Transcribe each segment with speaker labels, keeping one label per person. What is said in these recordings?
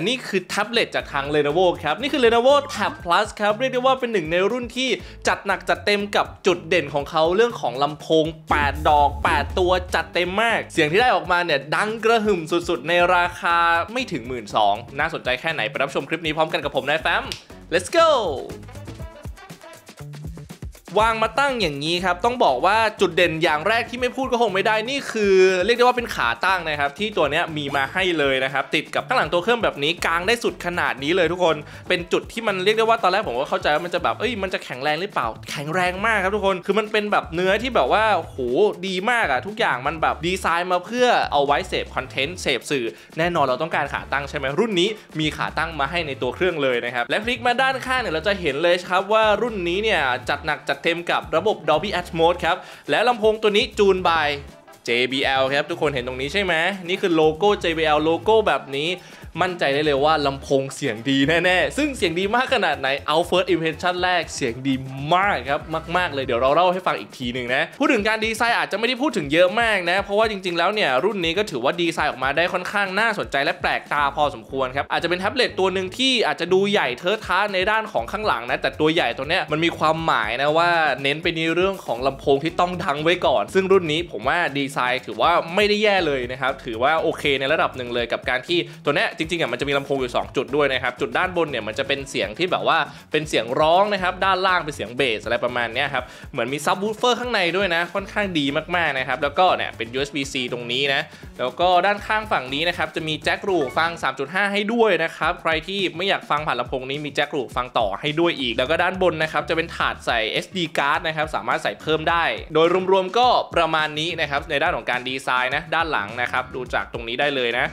Speaker 1: นี่คือแท็บเล็ตจากทาง Lenovo ครับ นี่คือ Lenovo Tab Plus ครับ เรียกได้ว่าเป็นหนึ่งในรุ่นที่จัดหนักจัดเต็มกับจุดเด่นของเขาเรื่องของลำโพง 8 ดอก 8 ตัวจัดเต็มมาก เสียงที่ได้ออกมาเนี่ย ดังกระหึ่มสุดๆ ในราคาไม่ถึง 1 2ื่นน่าสนใจแค่ไหน ไปรับชมคลิปนี้พร้อมกันกับผมนายแฟม let's go วางมาตั้งอย่างนี้ครับ ต้องบอกว่าจุดเด่นอย่างแรกที่ไม่พูดก็คงไม่ได้นี่คือ เรียกได้ว่าเป็นขาตั้งนะครับ ที่ตัวนี้มีมาให้เลยนะครับ ติดกับข้างหลังตัวเครื่องแบบนี้กลางได้สุดขนาดนี้เลยทุกคน เป็นจุดที่มันเรียกได้ว่าตอนแรกผมก็เข้าใจว่ามันจะแบบเอ้ยมันจะแข็งแรงหรือเปล่า แข็งแรงมากครับทุกคนคือมันเป็นแบบเนื้อที่แบบว่าโหดีมากอะทุกอย่างมันแบบดีไซน์มาเพื่อเอาไว้เสพคอนเทนต์เสพสื่อ แน่นอนเราต้องการขาตั้งใช่ไหมรุ่นนี้มีขาตั้งมาให้ในตัวเครื่องเลยนะครับและพลิกมาด้านข้างเนี่ยเราจะเห็นเลยครับว่ารุ่นนี้เนี่ยจัดหนักจัดเต็มกับระบบ Dolby Atmos ครับ และลำโพงตัวนี้จูนบาย JBL ครับ ทุกคนเห็นตรงนี้ใช่ไหมนี่คือโลโก้ JBL โลโก้แบบนี้ มั่นใจได้เลยว่าลำโพงเสียงดีแน่ๆ ซึ่งเสียงดีมากขนาดไหนเอา first impression แรกเสียงดีมากครับมาก ๆ เลยเดี๋ยวเราเล่าให้ฟังอีกทีหนึ่งนะพูดถึงการดีไซน์อาจจะไม่ได้พูดถึงเยอะมากนะ เพราะว่าจริง ๆ แล้วเนี่ยรุ่นนี้ก็ถือว่าดีไซน์ออกมาได้ค่อนข้างน่าสนใจและแปลกตาพอสมควรครับอาจจะเป็นแท็บเล็ตตัวหนึ่งที่อาจจะดูใหญ่เทอะทะในด้านของข้างหลังนะแต่ตัวใหญ่ตัวเนี้ยมันมีความหมายนะว่าเน้นไปในเรื่องของลำโพงที่ต้องดังไว้ก่อน ซึ่งรุ่นนี้ผมว่าดีไซน์ถือว่าไม่ได้แย่เลยนะครับถือว่าโอเคในระดับหนึ่งเลยกับการที่ตัวเนี้ยจจริงๆอะมันจะมีลำโพงอยู่ 2 จุดด้วยนะครับจุดด้านบนเนี่ยมันจะเป็นเสียงที่แบบว่าเป็นเสียงร้องนะครับด้านล่างเป็นเสียงเบสอะไรประมาณนี้ครับเหมือนมีซับวูฟเฟอร์ข้างในด้วยนะค่อนข้างดีมากๆนะครับแล้วก็เนี่ยเป็น USB-C ตรงนี้นะแล้วก็ด้านข้างฝั่งนี้นะครับจะมีแจ็คหูฟัง 3.5 ให้ด้วยนะครับใครที่ไม่อยากฟังผ่านลำโพงนี้มีแจ็คหูฟังต่อให้ด้วยอีก แล้วก็ด้านบนนะครับจะเป็นถาดใส่ SD card นะครับสามารถใส่เพิ่มได้ โดยรวมๆก็ประมาณนี้นะครับในด้านของการดีไซน์นะด้านหลังนะครับดูจากตรงนี้ได้เลยนะ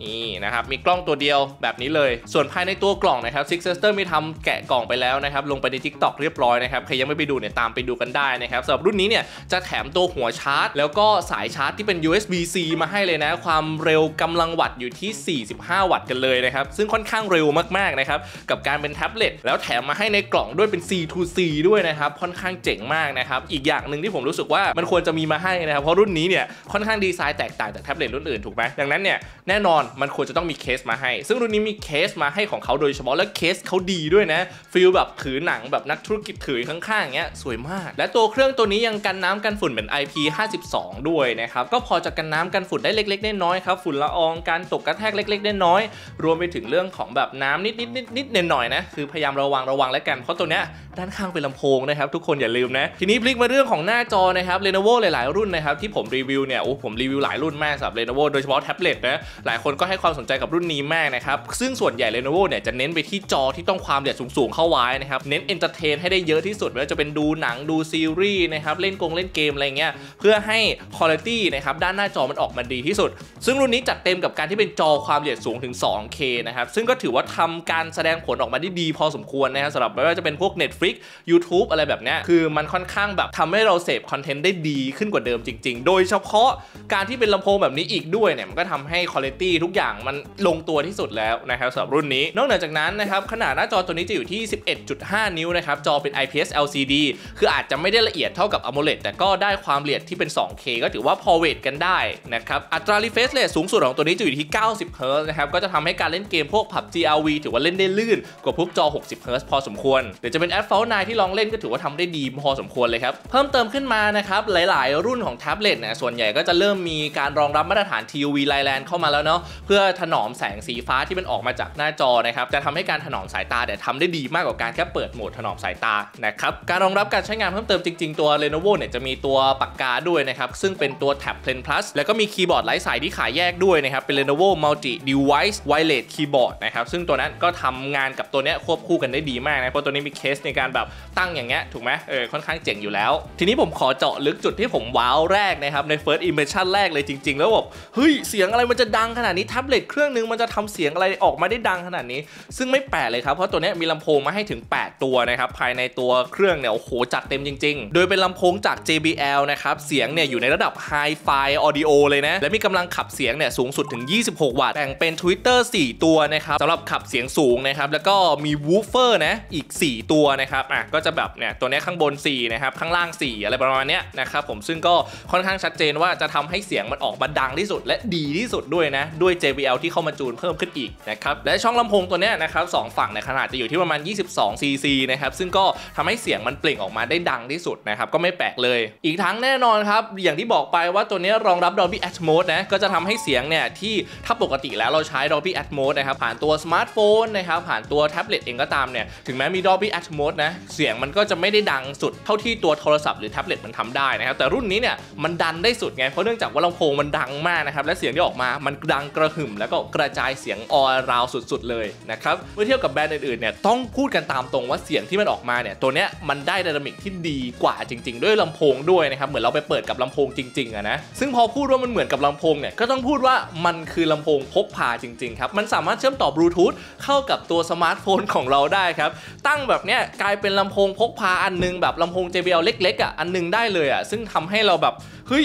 Speaker 1: นี่นะครับมีกล้องตัวเดียวแบบนี้เลย ส่วนภายในตัวกล่องนะครับ Six Sister มีทำแกะกล่องไปแล้วนะครับลงไปใน TikTok เรียบร้อยนะครับใครยังไม่ไปดูเนี่ยตามไปดูกันได้นะครับสำหรับรุ่นนี้เนี่ยจะแถมตัวหัวชาร์จ แล้วก็สายชาร์จที่เป็น USB-C มาให้เลยนะ ความเร็วกำลังวัตต์อยู่ที่ 45 วัตต์กันเลยนะครับซึ่งค่อนข้างเร็วมากๆนะครับกับการเป็นแท็บเล็ตแล้วแถมมาให้ในกล่องด้วยเป็น C to C ด้วยนะครับค่อนข้างเจ๋งมากนะครับอีกอย่างหนึ่งที่ผมรู้สึกว่ามันควรจะมีมาให้นะครับเพราะรุ่นนี้เนี่ยค่อนข้างดีไซน์แตกต่างจากแท็บเล็ตรุ่นอื่นถูกไหมดังนั้นเนี่ยแน่นอนมันควรจะต้องมีเคสมาให้ ซึ่งรุ่นนี้มีเคสมาให้ของเขาโดยเฉพาะและเคสเขาดีด้วยนะ feel แบบถือหนังแบบนักธุรกิจถือข้างๆอย่างเงี้ยสวยมาก และตัวเครื่องตัวนี้ยังกันน้ำกันฝุ่นเป็น IP52 ด้วยนะครับก็พอจะกันน้ำกันฝุ่นได้เล็กๆน้อยๆครับฝุ่นละอองการตกกระแทกเล็กๆน้อยๆรวมไปถึงเรื่องของแบบน้ำนิดๆนิดๆหน่อยๆนะคือพยายามระวังระวังแล้วกันเพราะตัวเนี้ยด้านข้างเป็นลำโพงนะครับทุกคนอย่าลืมนะทีนี้พลิกมาเรื่องของหน้าจอนะครับ Lenovo หลายๆรุ่นนะครับที่ผมรีวิวเนี่ยโอ้ผมรีวิวหลายรุ่นมากสำหรับ Lenovo โดยเฉพาะแท็บเล็ตนะหลายคนก็ให้ความสนใจกับรุ่นนี้มากนะครับ ซึ่งส่วนใหญ่ Lenovo เนี่ยจะเน้นไปที่จอที่ต้องความละเอียดสูงๆเข้าไว้นะครับ เน้น entertain ให้ได้เยอะที่สุดไม่ว่าจะเป็นดูหนังดูซีรีส์นะครับ เล่นกงเล่นเกมอะไรเงี้ย เพื่อให้คุณภาพนะครับด้านหน้าจอมันออกมาดีที่สุด ซึ่งรุ่นนี้จัดเต็มกับการที่เป็นจอความละเอียดสูงถึง 2K นะครับ ซึ่งก็ถือว่าทำการแสดงผลออกมาได้ดีพอสมควรนะครับสำหรับไม่ว่าจะเป็นพวก Netflix YouTube อะไรแบบเนี้ยคือมันค่อนข้างแบบทำให้เราเสพคอนเทนต์ได้ดีขึ้นกว่าเดิมจริง ๆ โดยเฉพาะการที่เป็นลำโพงแบบนี้อีกด้วยเนี่ยมันก็ทำให้คุณภาพทุกอย่างมันลงตัวที่สุดแล้วนะครับสำหรับรุ่นนี้ นอกเหนือจากนั้นนะครับขนาดหน้าจอตัวนี้จะอยู่ที่ 11.5 นิ้วนะครับจอเป็น IPS LCD คืออาจจะไม่ได้ละเอียดเท่ากับ AMOLED แต่ก็ได้ความละเอียดที่เป็น 2K ก็ถือว่าพอเวทกันได้นะครับอัตรา refresh rate สูงสุดของตัวนี้จะอยู่ที่ 90 Hz นะครับก็จะทำให้การเล่นเกมพวก PUBG RV ถือว่าเล่นได้ลื่นกว่าพวกจอ 60 Hz พอสมควรเดี๋ยวจะเป็น Asphalt 9ที่ลองเล่นก็ถือว่าทำได้ดีพอสมควรเลยครับเพิ่มเติมขึ้นมานะครับหลาย ๆ รุ่นของแท็บเล็ตเนี่ยส่วนใหญ่ก็จะเริ่มมีการรองรับมาตรฐาน TUV Line เข้ามาแล้วเนาะเพื่อถนอมแสงสีฟ้าที่มันออกมาจากหน้าจอนะครับจะทำให้การถนอมสายตาเนี่ยทำได้ดีมากกว่าการแค่เปิดโหมดถนอมสายตานะครับการรองรับการใช้งานเพิ่มเติมจริงๆ ตัว Lenovo เนี่ยจะมีตัวปากกาด้วยนะครับซึ่งเป็นตัว Tab Pen Plus แล้วก็มีคีย์บอร์ดไร้สายที่ขายแยกด้วยนะครับเป็น Lenovo Multi Device Wireless Keyboard นะครับซึ่งตัวนั้นก็ทำงานกับตัวเนี้ยควบคู่กันได้ดีมากนะเพราะตัวนี้มีเคสในการแบบตั้งอย่างเงี้ยถูกไหมเออค่อนข้างเจ๋งอยู่แล้ว ทีนี้ผมขอเจาะลึกจุดที่ผมว้าวแรกนะครับใน First Impression แรกเลยจริง ๆ แล้วแบบเฮ้ยเสียงอะไรมันจะดังขนาดนี้แท็บเล็ตเครื่องนึงมันจะทำเสียงอะไรออกมาได้ดังขนาดนี้ ซึ่งไม่แปลกเลยครับ เพราะตัวนี้มีลำโพงมาให้ถึง 8 ตัวนะครับ ภายในตัวเครื่องเนี่ย โอ้โห จัดเต็มจริง ๆ โดยเป็นลำโพงจาก JBL นะครับ เสียงเนี่ยอยู่ในระดับ Hi-Fi Audio เลยนะ และมีกำลังขับเสียงเนี่ยสูงสุดถึง 26 วัตต์ แบ่งเป็น Twitter 4 ตัวนะครับสำหรับขับเสียงสูงนะครับ แล้วก็มีวูฟเฟอร์นะ อีก 4 ตัวนะครับ อะ ก็จะแบบเนี่ย ตัวนี้ข้างบน 4 นะครับ ข้างล่าง 4 อะไรประมาณเนี้ยนะครับ ผม ซึ่งก็ค่อนข้างชัดเจนว่าจะทำให้เสียงมันออกมาดังที่สุดและดีที่สุดด้วยนะ ด้วย JBL ที่เข้ามาจูนเพิ่มขึ้นอีกนะครับและช่องลำโพงตัวนี้นะครับสองฝั่งในขนาดจะอยู่ที่ประมาณ 22 cc นะครับซึ่งก็ทำให้เสียงมันเปล่งออกมาได้ดังที่สุดนะครับก็ไม่แปลกเลย อีกทั้งแน่นอนครับอย่างที่บอกไปว่าตัวนี้รองรับ Dolby Atmos นะก็จะทำให้เสียงเนี่ยที่ถ้าปกติแล้วเราใช้ Dolby Atmos นะครับผ่านตัวสมาร์ทโฟนนะครับผ่านตัวแท็บเล็ตเองก็ตามเนี่ยถึงแม้มี Dolby Atmos นะเสียงมันก็จะไม่ได้ดังสุดเท่าที่ตัวโทรศัพท์หรือแท็บเล็ตมันทำได้นะครับแต่รุ่นนี้เนี่ยมันดันได้สุดไงเพราะเนื่องจากว่าลำโพงมันดังมากนะครับและเสียงที่ออกมามันดังกระหึ่มแล้วก็กระจายเสียงออราวสุดๆเลยนะครับเมื่อเทียบกับแบรนด์อื่นๆเนี่ยต้องพูดกันตามตรงว่าเสียงที่มันออกมาเนี่ยตัวเนี้ยมันได้ dynamic ที่ดีกว่าจริง ๆ ด้วยลำโพงด้วยนะครับเหมือนเราไปเปิดกับลำโพงจริงๆอะนะซึ่งพอพูดว่ามันเหมือนกับลำโพงเนี่ยก็ต้องพูดว่ามันคือลำโพงพกพาจริงๆครับมันสามารถเชื่อมต่อบลูทูธเข้ากับตัวสมาร์ทโฟนของเราได้ครับตั้งแบบเนี้ยกลายเป็นลำโพงพกพาอันนึงแบบลำโพง JBL เล็กๆอะอันนึงได้เลยอะซึ่งทำให้เราแบบเฮ้ย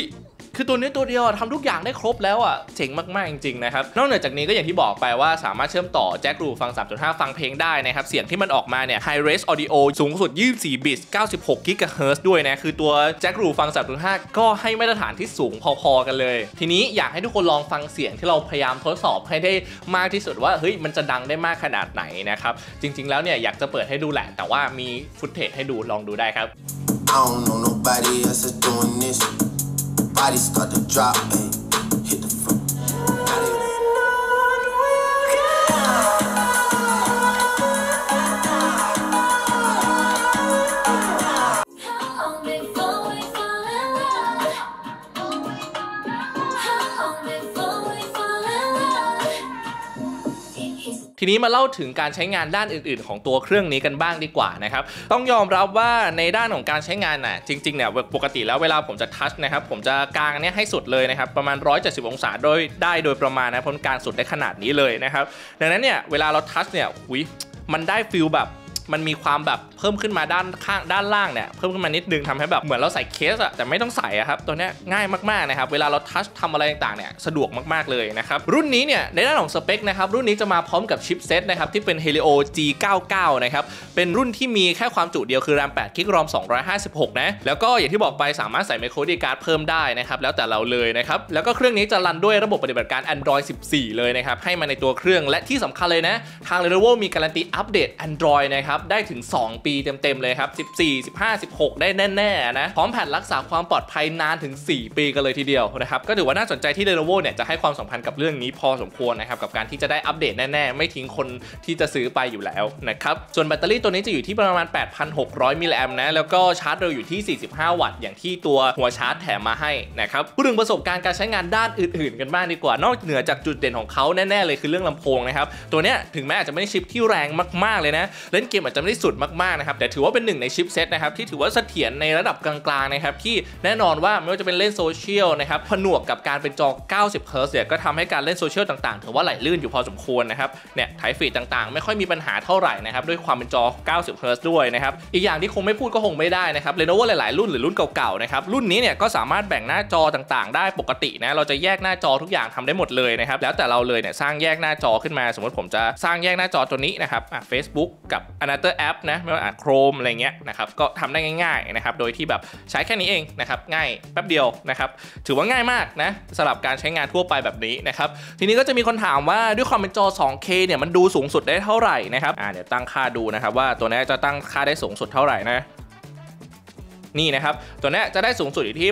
Speaker 1: คือตัวนี้ตัวเดียวทำทุกอย่างได้ครบแล้วอะเจ๋งมาก ๆ จริง ๆ นะครับ นอกเหนือจากนี้ก็อย่างที่บอกไปว่าสามารถเชื่อมต่อแจ็คหูฟัง 3.5 ฟังเพลงได้นะครับ เสียงที่มันออกมาเนี่ย Hi-Res Audio สูงสุด 24 บิต96 GHz ด้วยนะ คือตัวแจ็คหูฟัง 3.5 ก็ให้มาตรฐานที่สูงพอ ๆ กันเลย ทีนี้อยากให้ทุกคนลองฟังเสียงที่เราพยายามทดสอบให้ได้มากที่สุดว่าเฮ้ยมันจะดังได้มากขนาดไหนนะครับจริง ๆ แล้วเนี่ยอยากจะเปิดให้ดูแหละแต่ว่ามีฟุตเทจให้ดูลองดูได้ครับ
Speaker 2: I don't know nobody else doing this. Body start to drop, ayy.
Speaker 1: ทีนี้มาเล่าถึงการใช้งานด้านอื่น ๆ ของตัวเครื่องนี้กันบ้างดีกว่านะครับ ต้องยอมรับว่าในด้านของการใช้งานน่ะจริงๆเนี่ยปกติแล้วเวลาผมจะ touch นะครับผมจะกางเนี้ยให้สุดเลยนะครับประมาณ 170 องศาโดยได้โดยประมาณนะมันกางสุดได้ขนาดนี้เลยนะครับดังนั้นเนี่ยเวลาเรา touch เนี่ยหุยมันได้ feel แบบ มันมีความแบบเพิ่มขึ้นมาด้านข้างด้านล่างเนี่ยเพิ่มขึ้นมานิดนึงทำให้แบบเหมือนเราใส่เคสอะแต่ไม่ต้องใส่อะครับตัวเนี้ยง่ายมากๆนะครับเวลาเรา touch ทำอะไรต่างๆเนี่ยสะดวกมากๆเลยนะครับรุ่นนี้เนี่ยในด้านของสเปคนะครับรุ่นนี้จะมาพร้อมกับชิปเซตนะครับที่เป็น Helio G99 นะครับเป็นรุ่นที่มีแค่ความจุเดียวคือ RAM 8 g b ROM 256 นะแล้วก็อย่างที่บอกไปสามารถใส่ micro SD card เพิ่มได้นะครับแล้วแต่เราเลยนะครับแล้วก็เครื่องนี้จะรันด้วยระบบปฏิบัติการ Android 14 เลยนะครับให้มาในตัวเครื่องและที่สำคัญเลยนะทาง Lenovo มีการันตีอัปเดต Android นะครับได้ถึง 2 ปีเต็มๆเลยครับ 14 15 16 ได้แน่ๆนะพร้อมแผ่นรักษาความปลอดภัยนานถึง 4 ปีกันเลยทีเดียวนะครับก็ถือว่าน่าสนใจที่ Lenovo เนี่ยจะให้ความสำคัญกับเรื่องนี้พอสมควรนะครับกับการที่จะได้อัปเดตแน่ๆ ไม่ทิ้งคนที่จะซื้อไปอยู่แล้วนะครับส่วนแบตเตอรี่ตัวนี้จะอยู่ที่ประมาณ 8,600 มิลลิแอมป์นะแล้วก็ชาร์จเร็วอยู่ที่ 45 วัตต์อย่างที่ตัวหัวชาร์จแถมมาให้นะครับพูดถึงประสบการณ์การใช้งานด้านอื่นๆ กันบ้างดีกว่านอกเหนือจากจุดเด่นของเขาแน่ๆเลยคือเรื่องลำโพงนะครับตัวเนี้ยถึงแม้อาจจะไม่ได้ชิปที่แรงมากๆเลยนะเล่นเกมอาจจะไม่ได้สุดมากๆนะครับแต่ถือว่าเป็นหนึ่งในชิปเซตนะครับที่ถือว่าเสถียรในระดับกลางๆนะครับที่แน่นอนว่าไม่ว่าจะเป็นเล่นโซเชียลนะครับผนวกกับการเป็นจอ 90เฮิร์ตซ์เนี่ยก็ทำให้การเล่นโซเชียลต่างๆ ถือว่าไหลลื่นอยู่พอสมควรนะครับเนี่ยไถฟีดต่างๆ ไม่ค่อยมีปัญหาเท่าไหร่นะครับด้วยความเป็นจอ 90เฮิร์ตซ์ด้วยนะครับอีกอย่างที่คงไม่พูดก็คงไม่ได้นะครับ Lenovo หลายๆรุ่นหรือรุ่นเก่าๆนะครับรุ่นนี้เนี่ยก็สามารถแบ่งหน้าจอต่างๆ ได้ปกตินะเราจะแยกหน้าจอทุกอย่างทำได้หมดเลยนะครับแล้วแต่เราเลยเนี่ยสร้างแยกหน้าจอขึ้นมา สมมติผมจะสร้างแยกหน้าจอตัวนี้นะครับอะ Facebook กับ Matter App นะไม่ว่าอะ Chrome อะไรเงี้ยนะครับก็ทำได้ง่ายๆนะครับโดยที่แบบใช้แค่นี้เองนะครับง่ายแป๊บเดียวนะครับถือว่าง่ายมากนะสำหรับการใช้งานทั่วไปแบบนี้นะครับทีนี้ก็จะมีคนถามว่าด้วยความเป็นจอ 2K เนี่ยมันดูสูงสุดได้เท่าไหร่นะครับอ่าเดี๋ยวตั้งค่าดูนะครับว่าตัวนี้จะตั้งค่าได้สูงสุดเท่าไหร่นะ นี่นะครับ ตัวนี้จะได้สูงสุดอยู่ที่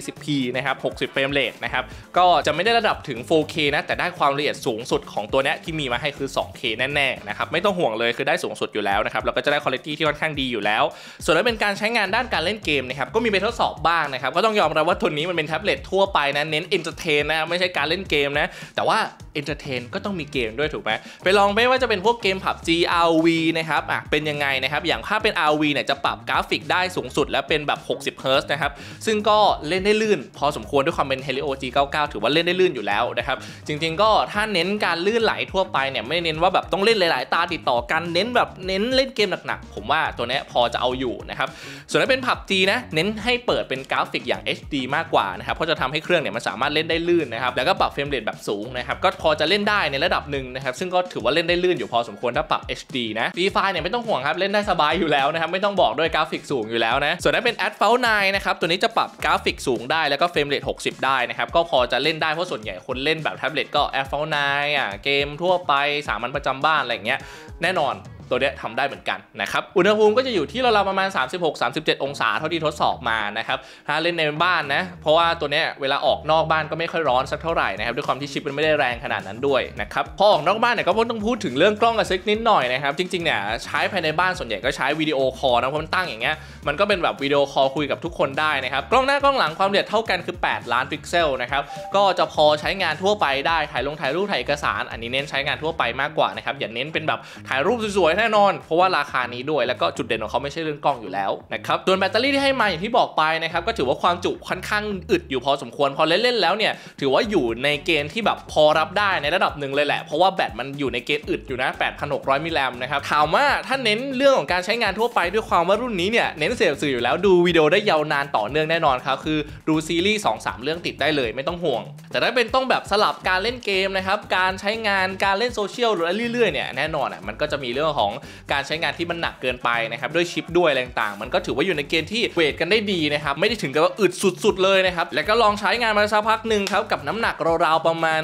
Speaker 1: 1440p นะครับ 60 เฟรมเรทนะครับ ก็จะไม่ได้ระดับถึง 4K นะ แต่ได้ความละเอียดสูงสุดของตัวนี้ที่มีมาให้คือ 2K แน่ๆนะครับ ไม่ต้องห่วงเลยคือได้สูงสุดอยู่แล้วนะครับ แล้วก็จะได้คุณภาพที่ค่อนข้างดีอยู่แล้ว ส่วนถ้าเป็นการใช้งานด้านการเล่นเกมนะครับ ก็มีไปทดสอบบ้างนะครับ ก็ต้องยอมรับว่าตัวนี้มันเป็นแท็บเล็ตทั่วไปนะ เน้น entertain นนะ ไม่ใช่การเล่นเกมนะ แต่ว่า entertain ก็ต้องมีเกมด้วยถูกไหมไปลองไม่ว่าจะเป็นพวกเกม PUBG RV นะครับ อะ เป็นยังไงนะครับ อย่างถ้าเป็น RV เนี่ยจะปรับกราฟิกได้สูงสุดและเป็นแบบ 60 Hz นะครับ ซึ่งก็เล่นได้ลื่น พอสมควรด้วยความเป็น Helio G99 ถือว่าเล่นได้ลื่นอยู่แล้วนะครับ จริงๆก็ถ้าเน้นการลื่นไหลทั่วไปเนี่ยไม่เน้นว่าแบบต้องเล่นหลายๆ ตาติดต่อกันเน้นแบบเน้นเล่นเกมหนักๆ ผมว่าตัวนี้พอจะเอาอยู่นะครับ ส่วนถ้าเป็น PUBG นะเน้นให้เปิดเป็นกราฟิกอย่าง HD มากกว่านะครับ เพราะจะทำให้เครื่องเนี่ยมันสามารถเล่นได้ลื่นนะครับ แล้วก็ปรับ frame rate แบบสูงนะครับ ก็พอจะเล่นได้ในระดับหนึ่งนะครับ ซึ่งก็ถือว่าเล่นได้ลื่นอยู่พอสมควรถ้าปรับ HD นะ Free Fire เนี่ยไม่ต้องห่วงครับเล่นได้สบายอยู่แล้วนะครับไม่ต้องบอกด้วยกราฟิกสูงอยู่แล้วนะ ส่วนนั้นเป็น a d f a l 9นะครับ ตัวนี้จะปรับกราฟิกสูงได้แล้วก็ frame rate 60 ได้นะครับ ก็พอจะเล่นได้ เพราะส่วนใหญ่คนเล่นแบบแท็บเล็ตก็ a d f a l 9อะเกมทั่วไปสามัญประจำบ้านอะไรอย่างเงี้ยแน่นอน ตัวเนี้ยทำได้เหมือนกันนะครับ อุณหภูมิก็จะอยู่ที่ราวๆประมาณ 36-37 องศาเท่าที่ทดสอบมานะครับ ถ้าเล่นในบ้านนะ เพราะว่าตัวเนี้ยเวลาออกนอกบ้านก็ไม่ค่อยร้อนสักเท่าไหร่นะครับ ด้วยความที่ชิปมันไม่ได้แรงขนาดนั้นด้วยนะครับ พอออกนอกบ้านเนี่ยก็ต้องพูดถึงเรื่องกล้องกันซักนิดหน่อยนะครับ จริงๆเนี่ยใช้ภายในบ้านส่วนใหญ่ก็ใช้วิดีโอคอลนะ เพราะมันตั้งอย่างเงี้ย มันก็เป็นแบบวิดีโอคอลคุยกับทุกคนได้นะครับ กล้องหน้ากล้องหลังความละเอียดเท่ากันคือ 8 ล้านพิกเซลนะครับ ก็จะพอใช้งานทั่วไปได้ ถ่ายลงถ่ายรูปถ่ายเอกสาร อันนี้เน้นใช้งานทั่วไปมากกว่านะครับ อย่าเน้นเป็นแบบถ่ายรูปสวยๆแน่นอน เพราะว่าราคานี้ด้วยแล้วก็จุดเด่นของเขาไม่ใช่เรื่องกล้องอยู่แล้วนะครับส่วนแบตเตอรี่ที่ให้มาอย่างที่บอกไปนะครับก็ถือว่าความจุค่อนข้างอึดอยู่พอสมควรพอเล่นๆแล้วเนี่ยถือว่าอยู่ในเกณฑ์ที่แบบพอรับได้ในระดับหนึ่งเลยแหละเพราะว่าแบตมันอยู่ในเกณฑ์อึดอยู่นะ 8,600 มิลลิแอมป์นะครับถามว่าถ้าเน้นเรื่องของการใช้งานทั่วไปด้วยความว่ารุ่นนี้เนี่ยเน้นเสพสื่ออยู่แล้วดูวิดีโอได้ยาวนานต่อเนื่องแน่นอนครับคือดูซีรีส์2-3 เรื่องติดได้เลยไม่ต้องห่วง แต่ถ้าเป็นต้องแบบสลับการเล่นเกมนะครับการใช้งานการเล่นโซเชียลหรือเรื่อยๆเนี่ยแน่นอนอะมันก็จะมีเรื่องของการใช้งานที่มันหนักเกินไปนะครับด้วยชิปด้วยอะไรต่างๆ มันก็ถือว่าอยู่ในเกณฑ์ที่เวทกันได้ดีนะครับไม่ได้ถึงกับว่าอึดสุด ๆ เลยนะครับแล้วก็ลองใช้งานมาสักพักหนึ่งครับกับน้ำหนักราวๆประมาณ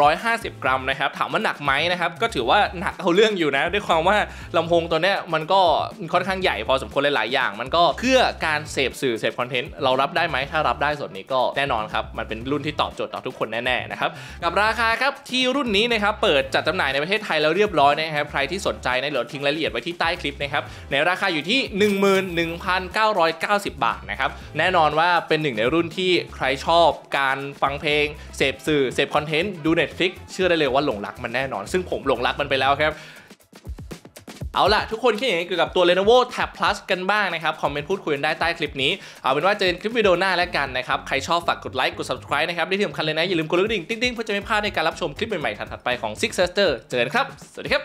Speaker 1: 650 กรัมนะครับถามว่าหนักไหมนะครับก็ถือว่าหนักเอาเรื่องอยู่นะด้วยความว่าลำโพงตัวเนี้ยมันก็ค่อนข้างใหญ่พอสมควรหลายๆอย่าง มันก็เพื่อการเสพสื่อเสพคอนเทนต์เรารับได้ไหมถ้ารับได้ส่วนนี้ก็แน่นอนครับมันเป็นรุ่นที่ตอบโจทย์ต่อทุกคนแน่ๆนะครับกับราคาครับที่รุ่นนี้นะครับเปิดจัดจำหน่ายในประเทศไทยแล้วเรียบร้อยนะครับใครที่สนใจนะดี๋ยวทิ้งรายละเอียดไว้ที่ใต้คลิปนะครับในราคาอยู่ที่ 11,990 บาทนะครับแน่นอนว่าเป็นหนึ่งในรุ่นที่ใครชอบการฟังเพลงเสพสื่อเสพคอนเทนต์ดู Netflix เชื่อได้เลยว่าหลงรักมันแน่นอน ซึ่งผมหลงรักมันไปแล้วครับเอาล่ะ ทุกคนคิดอย่างไรเกี่ยวกับตัว Lenovo Tab Plus กันบ้างนะครับ คอมเมนต์พูดคุยกันได้ใต้คลิปนี้ เอาเป็นว่าเจอกันคลิปวิดีโอหน้าแล้วกันนะครับ ใครชอบฝากกดไลค์กด subscribe นะครับที่สำคัญเลยนะ อย่าลืมกดกระดิ่ง ติ๊งๆ เพื่อจะไม่พลาดในการรับชมคลิปใหม่ๆถัดๆไปของ Six Sister เจอกันครับ สวัสดีครับ